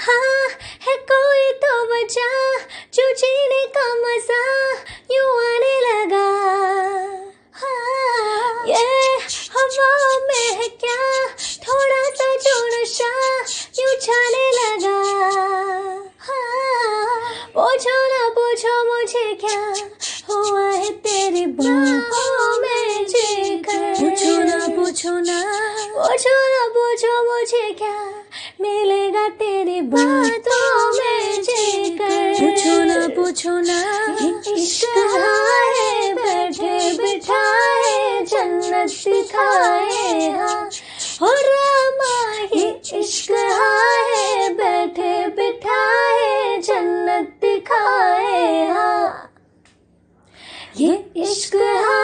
हाँ है कोई तो वजह जो जीने का मज़ा यूँ आने लगा। हाँ ये हवा में है क्या थोड़ा सा जो नशा यूँ छाने लगा। हाँ पूछो ना पूछो मुझे क्या हुआ है तेरी बाहों में जीकर। पूछो ना पूछो ना। पूछो ना पूछो मुझे क्या पूछो ना इश्क बैठे बिठाए जन्नत सिखाए हाँ। हो रामा इश्क है बैठे बिठाए जन्नत दिखाए हाँ। ये इश्क हाय